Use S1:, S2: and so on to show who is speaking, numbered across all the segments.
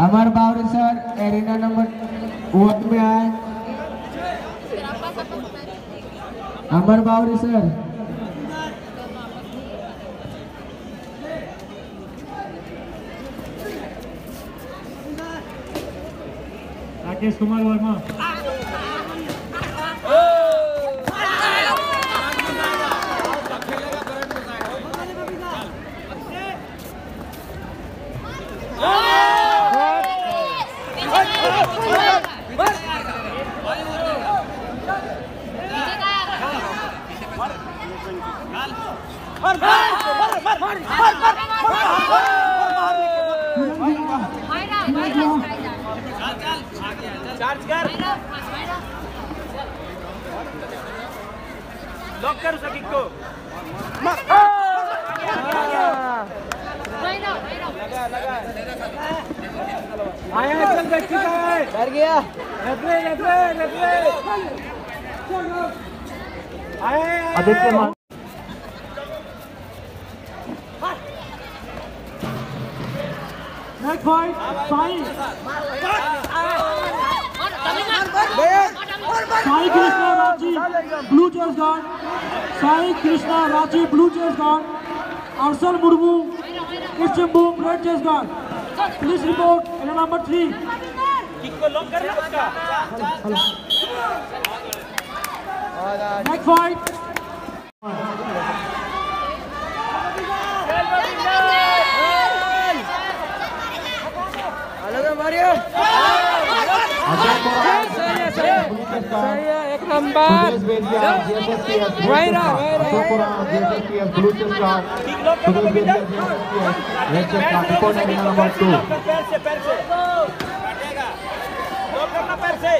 S1: Amar Bawri sir arena number one में आए। Amar Bawri sir.
S2: Rakesh Kumar Verma.
S3: Charge कर लॉक कर उस किक को आया चल व्यक्ति का है।
S1: डर गया
S3: रेफरी रेफरी रेफरी आया
S2: Aditya next fight Sai Krishna blue chest guard Sai Krishna blue chest guard Arsal Murmu इस्टम्बूम red chest guard please report in number three next fight
S1: एक नंबर।
S3: लॉक कर
S1: नंबर टू
S3: पैर से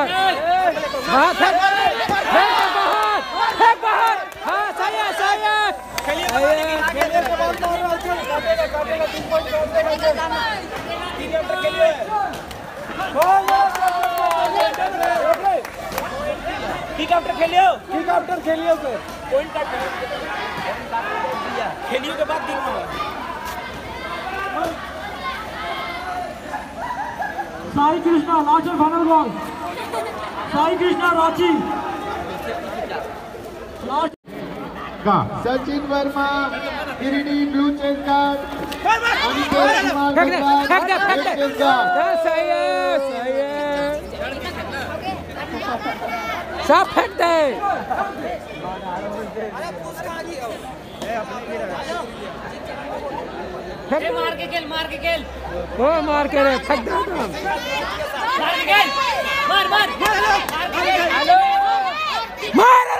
S1: हाँ फेंक फेंक बाहर फेंक बाहर हाँ सही है सही है
S3: खेलिए खेलिए के बाद मारो अर्जुन काटेगा काटेगा तीन पॉइंट काटेगा तीन अंदर खेलिए
S2: Sai Krishna and final ball Sai Krishna Ranchi
S4: का Sachin Verma Giridih blue chest guard Aniket Kumar
S1: हाँ, सही है सही है। सब फेंक दे।
S5: मार के खेल मार के खेल।
S1: वो मार के रे फेंक दे
S5: मार के खेल मार मार मार
S1: मार मार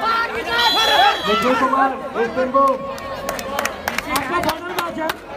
S2: विजय कुमार
S4: वेस्ट बेंगल आपका बॉर्डर मैच है